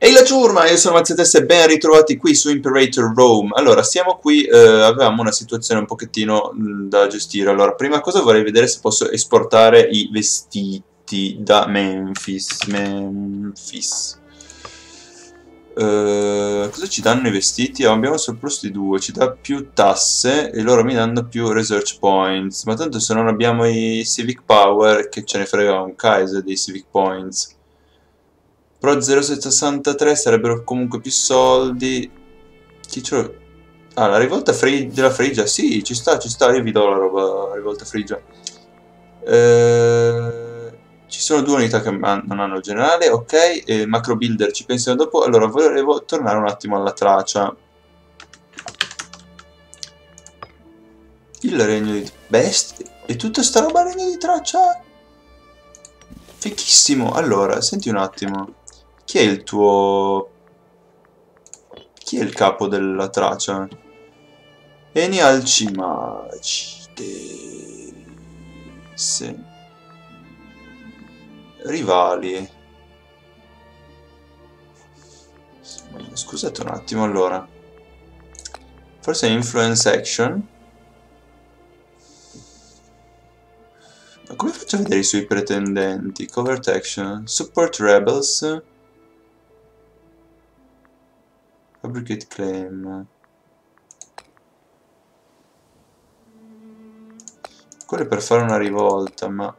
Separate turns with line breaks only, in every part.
Ehi la ciurma, io sono Mazzetess e ben ritrovati qui su Imperator Rome. Allora, siamo qui, eh, avevamo una situazione un pochettino mh, da gestire. Allora, prima cosa vorrei vedere se posso esportare i vestiti da Memphis. Memphis. Uh, cosa ci danno i vestiti? Oh, abbiamo surplus di 2, ci dà più tasse e loro mi danno più research points. Ma tanto se non abbiamo i civic power, che ce ne frega un Kaiser dei civic points. Pro 0,63 sarebbero comunque più soldi. Chi ce lo... Ah, la rivolta frig della Frigia. Sì, ci sta, ci sta. Io vi do la roba rivolta Frigia. Eh, ci sono due unità che non hanno il generale. Ok, e macro builder ci pensiamo dopo. Allora, volevo tornare un attimo alla traccia. Il regno di... Bestie? E tutta sta roba regno di traccia? Fichissimo. Allora, senti un attimo. Chi è il tuo... Chi è il capo della traccia? Eni Alcimagide... Sì. Rivali. Scusate un attimo allora. Forse influence action. Ma come faccio a vedere i suoi pretendenti? Covert action. Support rebels. Fabricate claim. Quello è per fare una rivolta, ma...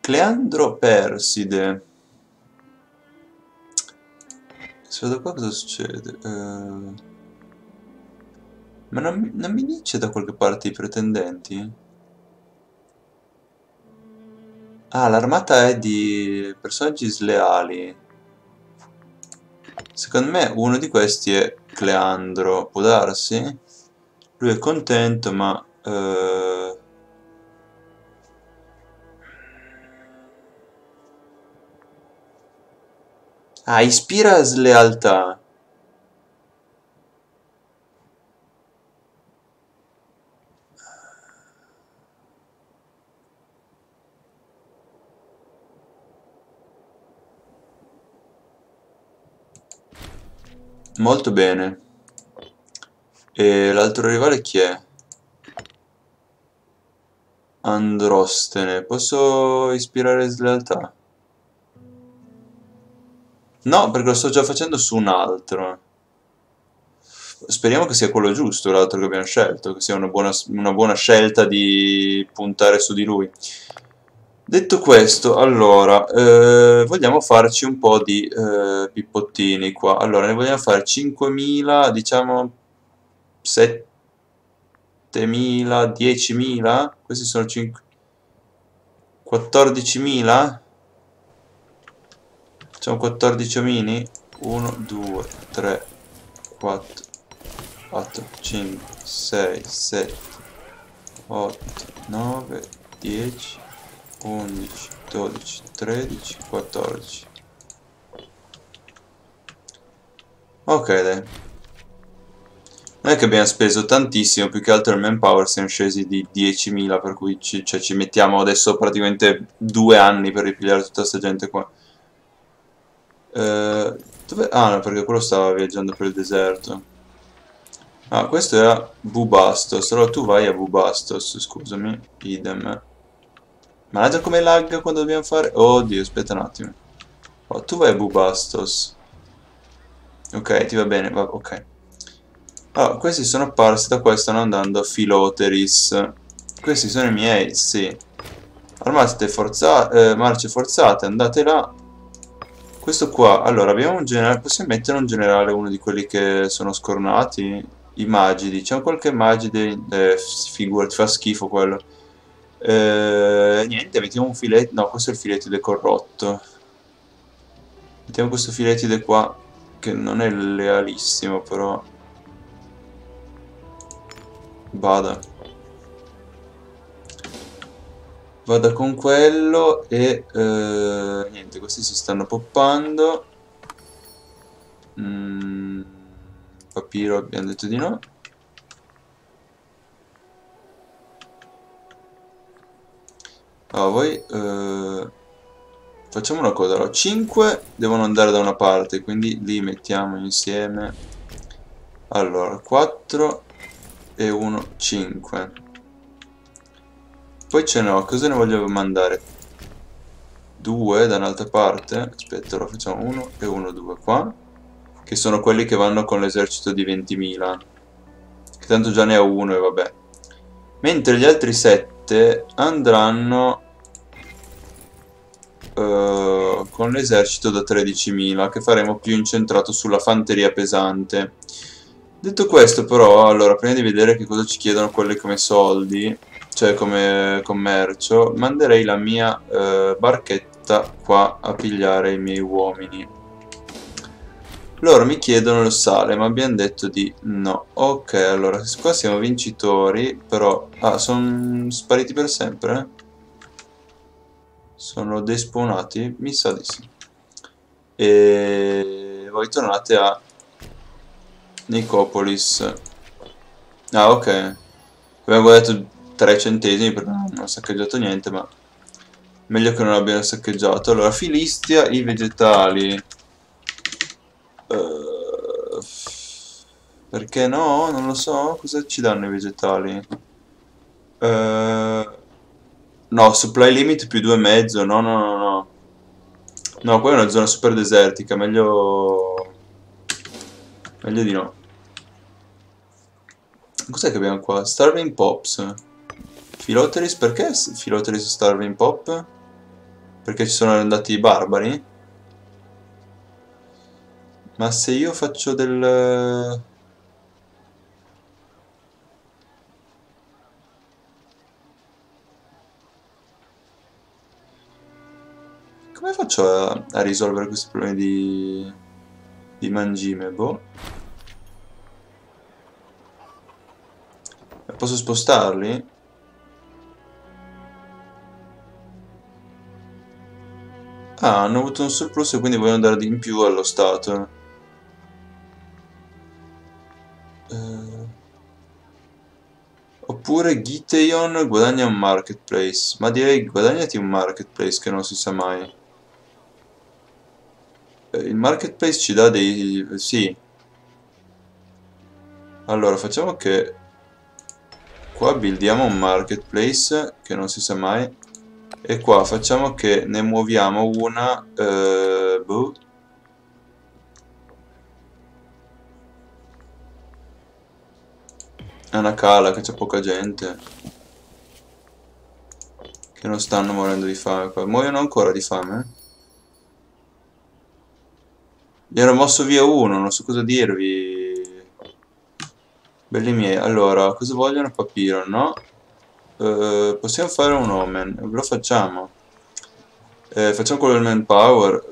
Cleandro Perside. Vado qua cosa succede? Uh... Ma non, non, mi dice da qualche parte i pretendenti? Ah, l'armata è di personaggi sleali. Secondo me uno di questi è Cleandro, può darsi? Lui è contento, ma... Uh... Ah, ispira slealtà. Molto bene. E l'altro rivale chi è? Androstene. Posso ispirare slealtà? No, perché lo sto già facendo su un altro. Speriamo che sia quello giusto, l'altro che abbiamo scelto, che sia una buona, una buona scelta di puntare su di lui. Detto questo, allora, eh, vogliamo farci un po' di eh, pippottini qua. Allora, ne vogliamo fare 5.000, diciamo 7.000, 10.000? Questi sono 5... 14.000? Facciamo 14 omini. 1, 2, 3, 4, 4, 5, 6, 7, 8, 9, 10, 11, 12, 13, 14. Ok dai. Non è che abbiamo speso tantissimo, più che altro il manpower siamo scesi di 10.000, per cui ci, cioè, ci mettiamo adesso praticamente due anni per ripigliare tutta questa gente qua. Eh, dove... Ah, no, perché quello stava viaggiando per il deserto. Ah, questo era Bubastos. Allora tu vai a Bubastos, scusami. Idem. Mannaggia come lag quando dobbiamo fare... Oddio, aspetta un attimo. Oh, tu vai a Bubastos. Ok, ti va bene, va, ok. Allora, questi sono apparsi da qua stanno andando a Filoteris. Questi sono i miei, sì. Armate forzate, eh, marce forzate, andate là. Questo qua, allora abbiamo un generale, possiamo mettere un generale, uno di quelli che sono scornati? I magidi, c'è qualche magide, eh, figura, ti fa schifo quello. Eh, niente, mettiamo un filetto, no questo è il filetide corrotto. Mettiamo questo filetide qua, che non è lealissimo però. Vada. Vada con quello e eh, niente questi si stanno poppando Mm, papiro abbiamo detto di no. Allora, voi eh, facciamo una cosa. Allora, 5 devono andare da una parte, quindi li mettiamo insieme. Allora, 4 e 1, 5. Poi ce n'ho, cosa ne voglio mandare? 2 da un'altra parte. Aspetta, allora facciamo 1 e 1, 2 qua. Che sono quelli che vanno con l'esercito di 20.000. Che tanto già ne ho uno e vabbè. Mentre gli altri 7 andranno uh, con l'esercito da 13.000 che faremo più incentrato sulla fanteria pesante. Detto questo però, allora, prima di vedere che cosa ci chiedono quelle come soldi, cioè come commercio, manderei la mia uh, barchetta qua a pigliare i miei uomini. Loro mi chiedono il sale, ma abbiamo detto di no. Ok, allora, qua siamo vincitori, però... Ah, sono spariti per sempre? Sono despawnati? Mi sa di sì. E voi tornate a Nicopolis. Ah, ok. Avevo detto 3 centesimi perché non ho saccheggiato niente, ma... Meglio che non abbiano saccheggiato. Allora, Filistia, i vegetali... Uh, perché no? Non lo so. Cosa ci danno i vegetali? Uh, no, supply limit più due e mezzo. No, no, no, no. No, qua è una zona super desertica. Meglio... Meglio di no. Cos'è che abbiamo qua? Starving Pops. Filoteris, perché Filoteris Starving Pop? Perché ci sono andati i barbari? Ma se io faccio del... Come faccio a, a risolvere questi problemi di, di mangime? Boh. Posso spostarli? Ah, hanno avuto un surplus e quindi vogliono dare in più allo Stato. Oppure Giteon guadagna un marketplace. Ma direi guadagnati un marketplace che non si sa mai. Eh, il marketplace ci dà dei... sì. Allora facciamo che... Qua buildiamo un marketplace che non si sa mai. E qua facciamo che ne muoviamo una... Eh, boh, È una cala che c'è poca gente. Che non stanno morendo di fame qua. Muoiono ancora di fame? Mi ero mosso via uno, non so cosa dirvi. Belli miei. Allora, cosa vogliono? Papiro, no? Uh, possiamo fare un omen. Lo facciamo. Eh, facciamo quello del manpower.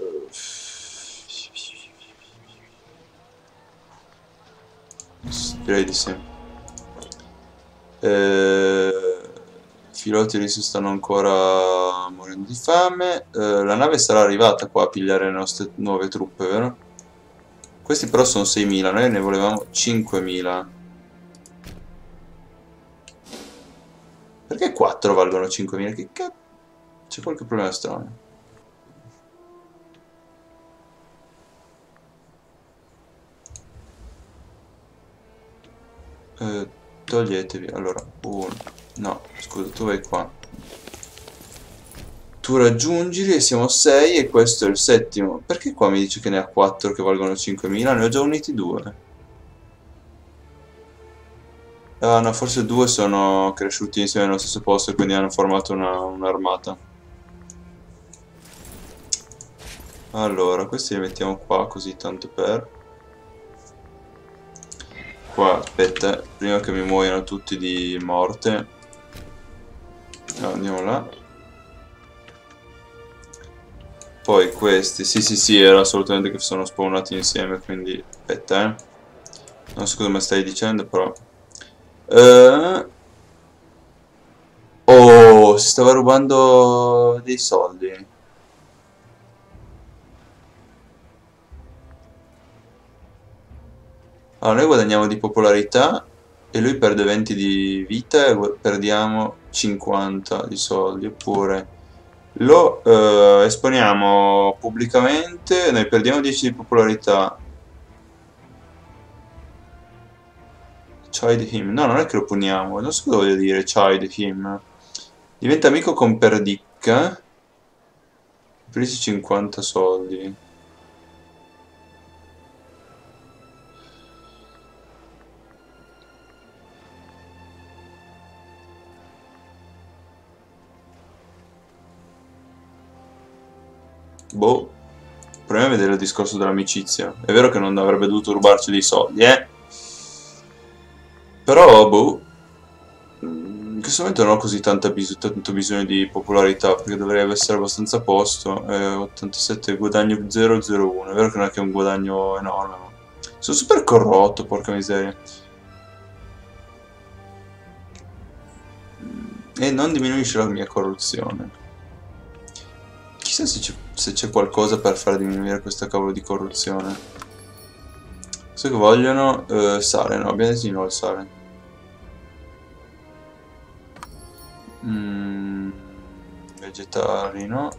Direi di sì. Eh, Filotiris stanno ancora morendo di fame. Eh, la nave sarà arrivata qua a pigliare le nostre nuove truppe, vero? Questi però sono 6.000, noi ne volevamo 5.000. Perché 4 valgono 5.000? Che cazzo? C'è qualche problema strano. Eh, toglietevi allora uno no scusa tu vai qua tu raggiungili e siamo 6 e questo è il settimo perché qua mi dice che ne ha 4 che valgono 5.000 ne ho già uniti 2 ah no forse 2 sono cresciuti insieme nello stesso posto e quindi hanno formato un'armata un allora questi li mettiamo qua così tanto per qua, aspetta, prima che mi muoiano tutti di morte. No, andiamo là. Poi questi, sì sì sì, era assolutamente che sono spawnati insieme, quindi aspetta eh. Non so cosa mi stai dicendo, però... Uh... Oh, si stava rubando dei soldi. Allora, noi guadagniamo di popolarità e lui perde 20 di vita e perdiamo 50 di soldi. Oppure lo eh, esponiamo pubblicamente, noi perdiamo 10 di popolarità. Chide him. No, non è che lo puniamo. Non so cosa voglio dire chide him. Diventa amico con Perdicca. Presi 50 soldi. Boh. Proviamo a vedere il discorso dell'amicizia. È vero che non avrebbe dovuto rubarci dei soldi, eh? Però, boh. In questo momento non ho così bis tanto bisogno di popolarità perché dovrei essere abbastanza a posto. Eh, 87 guadagno 001. È vero che non è che è un guadagno enorme, ma. Sono super corrotto, porca miseria. E non diminuisce la mia corruzione. Chissà se c'è qualcosa per far diminuire questa cavolo di corruzione. So che vogliono uh, sale, no, abbiamo detto il sale. Mm, vegetali, no.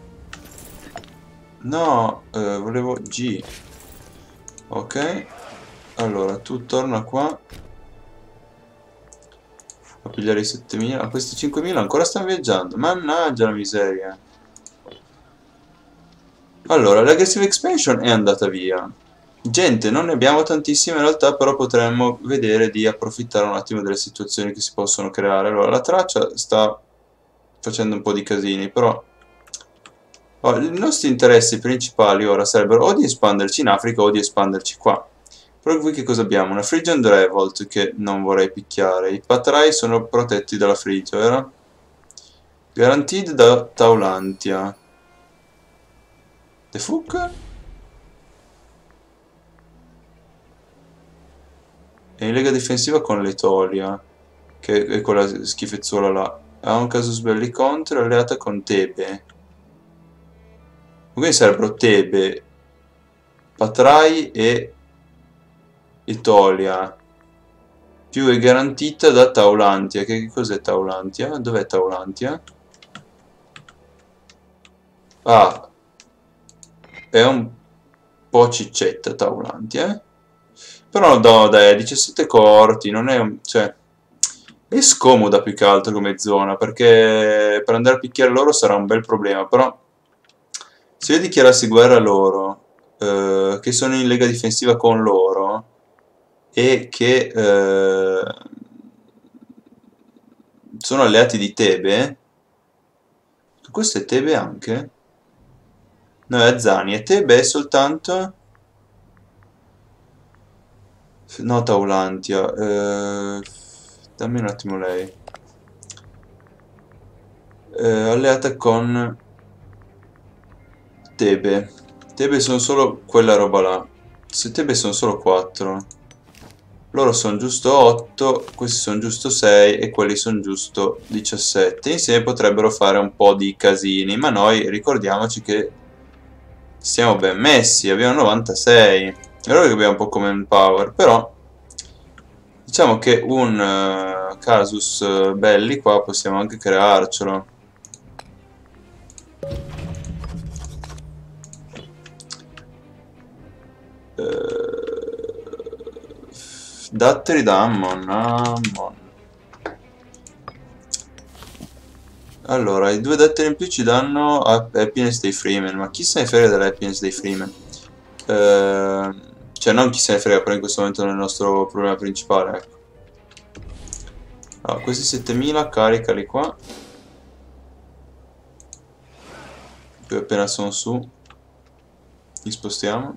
No, uh, volevo G. Ok. Allora, tu torna qua. A pigliare i 7000. A questi 5000 ancora stanno viaggiando. Mannaggia la miseria. Allora, l'aggressive expansion è andata via. Gente, non ne abbiamo tantissime in realtà, però potremmo vedere di approfittare un attimo delle situazioni che si possono creare. Allora, la traccia sta facendo un po' di casini, però... Oh, I nostri interessi principali ora sarebbero o di espanderci in Africa o di espanderci qua. Però qui che cosa abbiamo? Una Phrygian Revolt che non vorrei picchiare. I Patrai sono protetti dalla Frigia, vero? Garantiti da Taulantia. The Fuck? È in lega difensiva con l'Etolia, che è quella schifezzola là. Ha un casus belli contro, alleata con Tebe. Quindi sarebbero Tebe, Patrai e Etolia. Più è garantita da Taulantia. Che cos'è Taulantia? Dov'è Taulantia? Ah, è un po' ciccetta Taulanti, eh? Però no, dai, 17 corti, non è un... cioè... È scomoda più che altro come zona, perché per andare a picchiare loro sarà un bel problema, però... Se io dichiarassi guerra a loro, eh, che sono in lega difensiva con loro, e che... Eh, sono alleati di Tebe, questo è Tebe anche? No, è Zani. E te, beh, soltanto... No, Taulantia. Eh, dammi un attimo lei. Eh, alleata con... Tebe. Tebe sono solo quella roba là. Se Tebe sono solo 4. Loro sono giusto 8, questi sono giusto 6 e quelli sono giusto 17. Insieme potrebbero fare un po' di casini, ma noi ricordiamoci che siamo ben messi, abbiamo 96. È vero che abbiamo un po' come power, però diciamo che un uh, casus uh, belli qua possiamo anche crearcelo. Uh, datteri d'Ammon, Ammon. Allora, i due datteri in più ci danno happiness dei Freeman, ma chi se ne frega dell'happiness dei Freeman? Eh, cioè, non chi se ne frega, però in questo momento non è il nostro problema principale, ecco. Allora, questi 7000 caricali qua. Poi appena sono su, li spostiamo.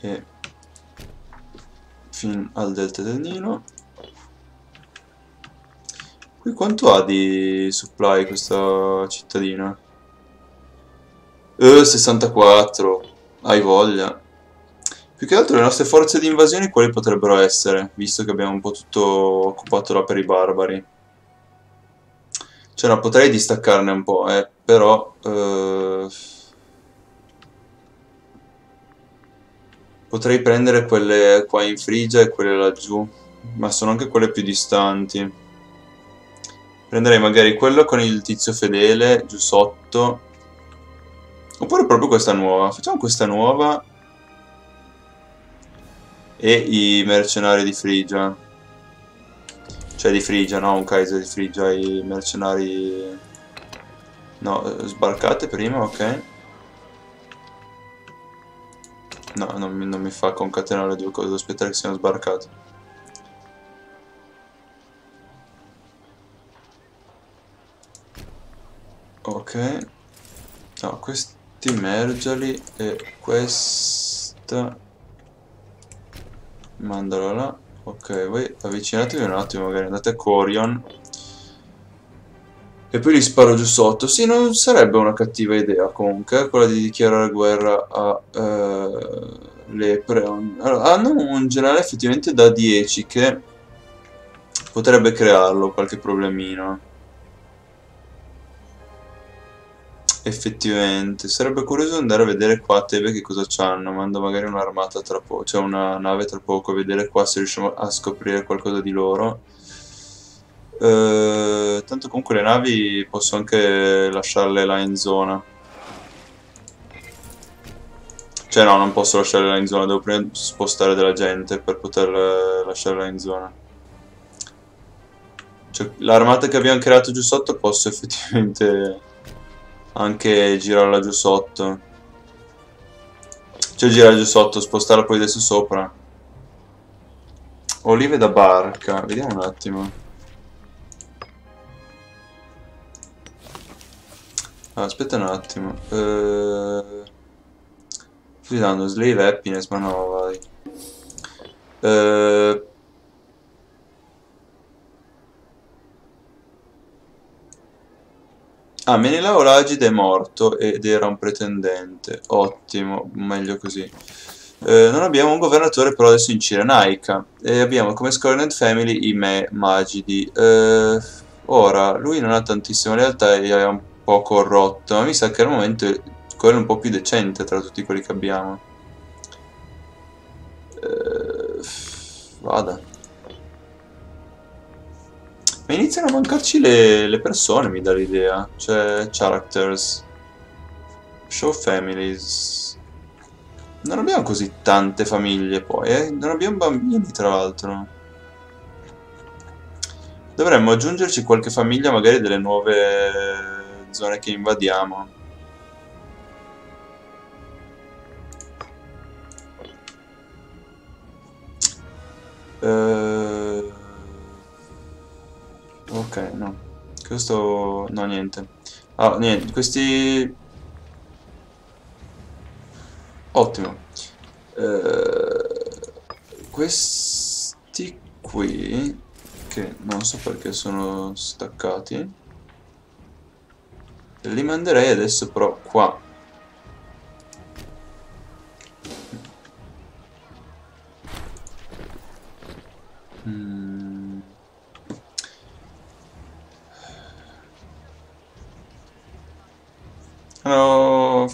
E fin al delta del Nilo. Qui quanto ha di supply questa cittadina? Eh, 64. Hai voglia. Più che altro le nostre forze di invasione quali potrebbero essere? Visto che abbiamo un po' tutto occupato là per i barbari. Cioè no, potrei distaccarne un po', eh, però... Eh... Potrei prendere quelle qua in Frigia e quelle laggiù, ma sono anche quelle più distanti. Prenderei magari quello con il tizio fedele giù sotto. Oppure proprio questa nuova. Facciamo questa nuova. E i mercenari di Frigia. Cioè di Frigia, no? Un Kaiser di Frigia, i mercenari... No, sbarcate prima, ok. No, non mi, non mi fa concatenare le due cose, devo aspettare che siano sbarcati. Ok. No, questi mergiali e questa... Mandalo là. Ok, voi avvicinatevi un attimo, magari andate a Corion. E poi li sparo giù sotto. Sì, non sarebbe una cattiva idea comunque, quella di dichiarare guerra a eh, Lepreon. Allora, hanno un generale effettivamente da 10 che potrebbe crearlo qualche problemino. Effettivamente, sarebbe curioso andare a vedere qua a Tebe che cosa c'hanno. Mando magari un'armata tra poco, cioè una nave tra poco, a vedere qua se riusciamo a scoprire qualcosa di loro. Eh, tanto comunque le navi posso anche lasciarle là in zona. Cioè no, non posso lasciarle là in zona, devo prima spostare della gente per poter lasciarla in zona. Cioè, l'armata che abbiamo creato giù sotto posso effettivamente anche girarla giù sotto. Cioè girare giù sotto, spostarla poi adesso sopra. Olive da barca, vediamo un attimo. Ah, aspetta un attimo. Uh... Sto slave happiness, ma no, vai. Uh... Ah, Menelao Lagide è morto ed era un pretendente. Ottimo, meglio così. Eh, non abbiamo un governatore però adesso in Cirenaica. E abbiamo come Scorned Family i Me Magidi. Eh, ora, lui non ha tantissima lealtà e ha un po' corrotto, ma mi sa che al momento è quello un po' più decente tra tutti quelli che abbiamo. Eh, vada. Ma iniziano a mancarci le, le persone, mi dà l'idea. Cioè, characters. Show families. Non abbiamo così tante famiglie poi, eh? Non abbiamo bambini, tra l'altro. Dovremmo aggiungerci qualche famiglia, magari delle nuove zone che invadiamo. Uh, ok, no. Questo... no, niente. Ah, niente, questi... Ottimo. Uh, questi qui, che non so perché sono staccati. Li manderei adesso però qua.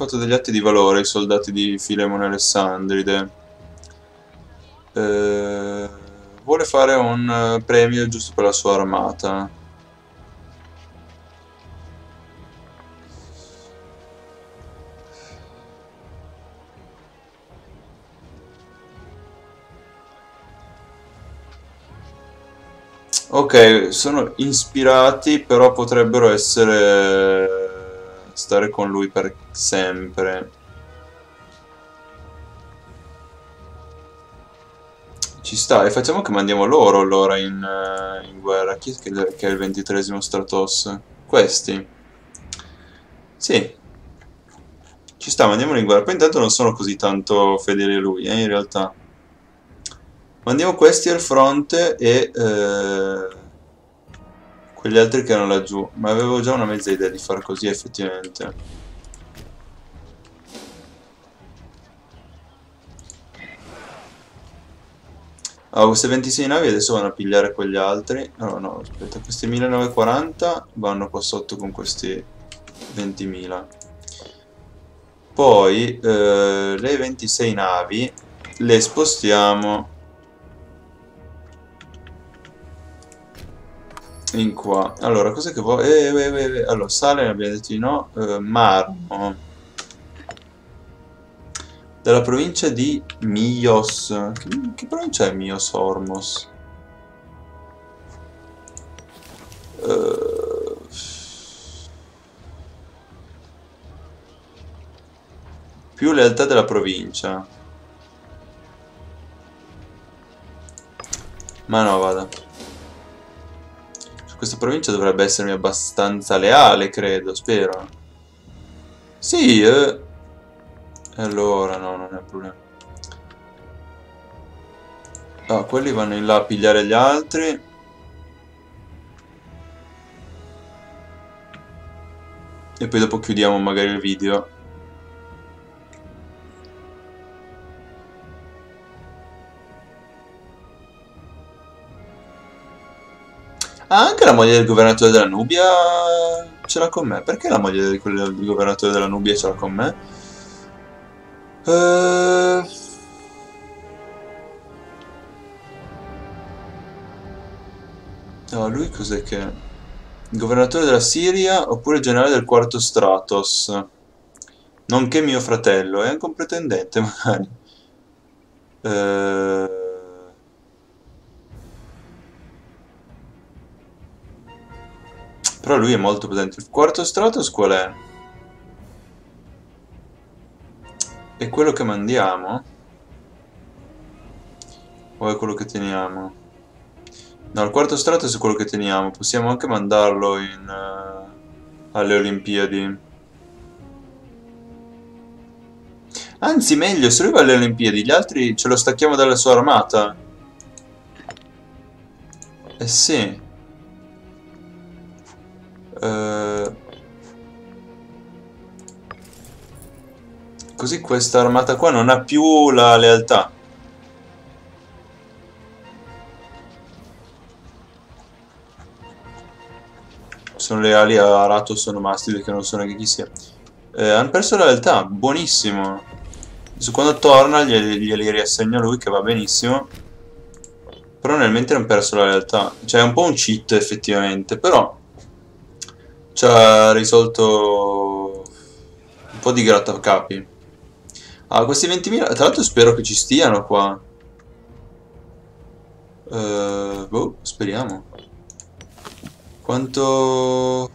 Fatto degli atti di valore i soldati di Filemone Alessandride. Eh, vuole fare un premio giusto per la sua armata. Ok, sono ispirati, però potrebbero essere... stare con lui per sempre. Ci sta, e facciamo che mandiamo loro allora in, uh, in guerra. Chi è che, che è il ventitresimo Stratos? Questi. Sì. Ci sta, mandiamolo in guerra. Poi intanto non sono così tanto fedeli a lui, eh, in realtà. Mandiamo questi al fronte e eh, quegli altri che erano laggiù. Ma avevo già una mezza idea di far così effettivamente. Ah, queste 26 navi adesso vanno a pigliare quegli altri. No, no, aspetta, questi 1940 vanno qua sotto con questi 20.000. Poi eh, le 26 navi le spostiamo in qua. Allora, cos'è che vuoi? Eh, eh, eh, eh, allora, sale abbiamo detto di no. Eh, marmo. Dalla provincia di Mios. Che, che provincia è Mios Ormos? Uh, più lealtà della provincia. Ma no, vada. Questa provincia dovrebbe essermi abbastanza leale, credo, spero. Sì, eh. Allora, no, non è un problema. Ah, quelli vanno in là a pigliare gli altri. E poi dopo chiudiamo magari il video. Ah, anche la moglie del governatore della Nubia ce l'ha con me. Perché la moglie del, governatore della Nubia ce l'ha con me? Uh... No, lui cos'è che... Il governatore della Siria oppure generale del quarto Stratos? Nonché mio fratello, è anche un pretendente magari. Uh... Però lui è molto potente. Il quarto Stratos qual è? È quello che mandiamo? O è quello che teniamo? No, il quarto Stratos è quello che teniamo. Possiamo anche mandarlo in, uh, alle Olimpiadi. Anzi, meglio, se lui va alle Olimpiadi, gli altri ce lo stacchiamo dalla sua armata. Eh sì. Eh, così questa armata qua non ha più la lealtà. Sono leali a Aratos o Mastide che non so neanche chi sia. Eh, hanno perso la lealtà, buonissimo. Adesso quando torna glieli, glieli riassegno lui che va benissimo. Però nel mentre hanno perso la lealtà. Cioè è un po' un cheat effettivamente, però ci ha risolto un po' di grattacapi. Ah, questi 20.000, tra l'altro spero che ci stiano qua. Uh, boh, speriamo. Quanto...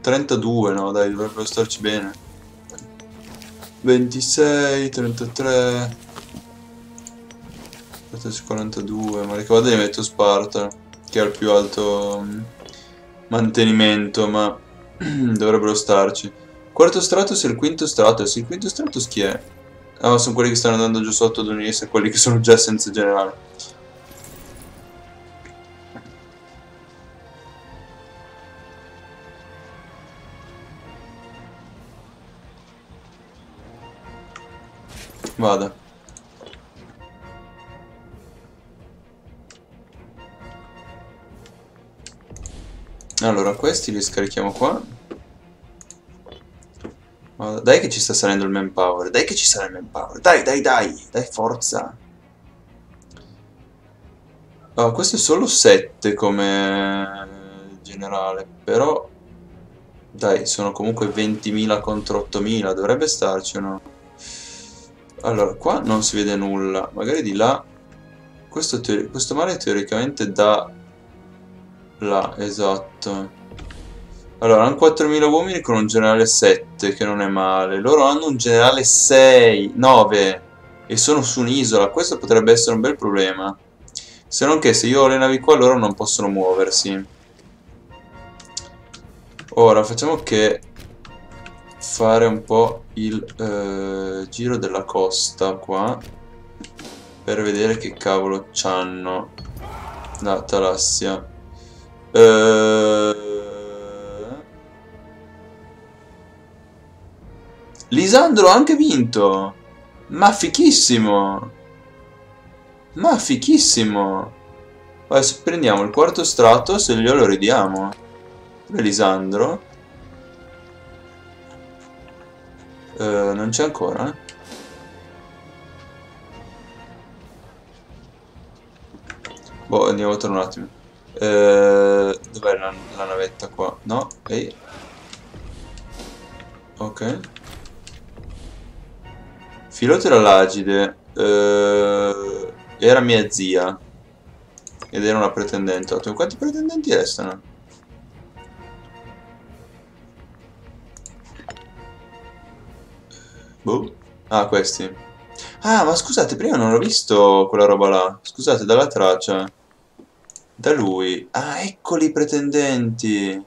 32, no, dai, dovrebbero starci bene. 26, 33... 42, ma ricordo di metto Sparta, che ha il più alto mm, mantenimento, ma dovrebbero starci. Quarto Stratos e il quinto Stratos. Il quinto Stratos chi è? Ah, sono quelli che stanno andando giù sotto ad unirsi e quelli che sono già senza generale. Vada. Allora, questi li scarichiamo qua. Dai che ci sta salendo il manpower, dai che ci sale il manpower, dai, dai, dai, dai, forza. Oh, questo è solo 7 come generale, però... Dai, sono comunque 20.000 contro 8.000, dovrebbe starci o no? Allora, qua non si vede nulla, magari di là... Questo, questo mare teoricamente da Là, esatto. Allora, hanno 4.000 uomini con un generale 7, che non è male. Loro hanno un generale 6, 9, e sono su un'isola. Questo potrebbe essere un bel problema. Se non che se io ho le navi qua, loro non possono muoversi. Ora, facciamo che fare un po' il eh, giro della costa qua per vedere che cavolo c'hanno la Talassia. Eh... Lisandro ha anche vinto. Ma fichissimo. Ma fichissimo. Adesso prendiamo il quarto strato se glielo ridiamo. Lisandro. Eh, non c'è ancora. Eh. Boh, andiamo a tornare un attimo. Eh, Dov'è la, la, navetta qua? No? Ehi. Ok. Filotera l'agide. Eh, era mia zia. Ed era una pretendente. Ottimo. Quanti pretendenti restano? Boh. Ah, questi. Ah, ma scusate, prima non ho visto quella roba là. Scusate, dalla traccia. Da lui. Ah, eccoli i pretendenti.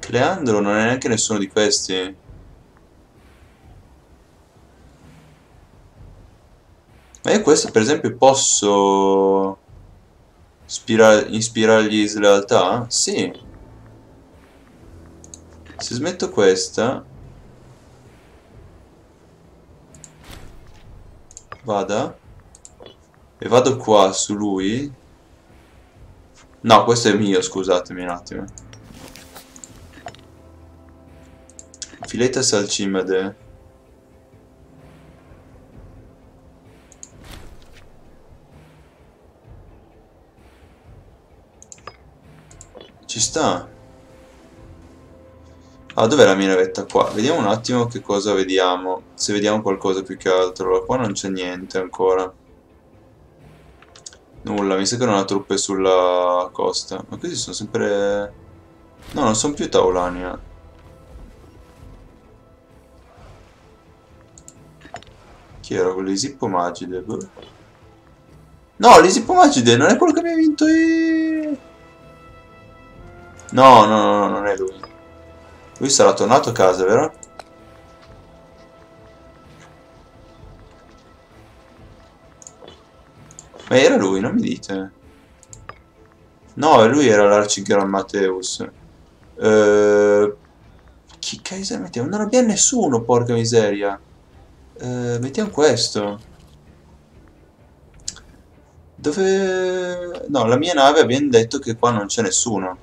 Cleandro non è neanche nessuno di questi. Ma io questo per esempio posso ispirargli slealtà? Sì. Se smetto questa... Vada. E vado qua su lui. No, questo è mio, scusatemi un attimo. Filetta salcimede. Ci sta. Ah, dov'è la mia navetta qua? Vediamo un attimo che cosa vediamo. Se vediamo qualcosa più che altro. Qua non c'è niente ancora. Nulla, mi sa che non ha truppe sulla costa. Ma questi sono sempre... No, non sono più taulani, eh. Chi era quello? Magide? Boh. No, l'Isippo Magide non è quello che mi ha vinto i... No, no, no, non è lui. Lui sarà tornato a casa, vero? Ma era lui, non mi dite. No, lui era l'arcigran Matteus. Uh, chi cazzo mettiamo? Non abbiamo nessuno, porca miseria. Uh, mettiamo questo. Dove... No, la mia nave abbiamo detto che qua non c'è nessuno.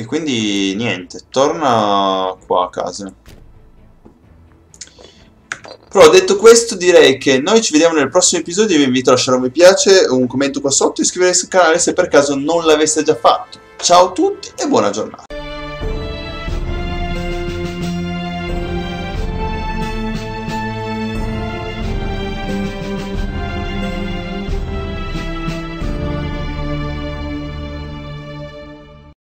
E quindi niente, torna qua a casa. Però detto questo direi che noi ci vediamo nel prossimo episodio, vi invito a lasciare un mi piace, un commento qua sotto e iscrivervi al canale se per caso non l'aveste già fatto. Ciao a tutti e buona giornata.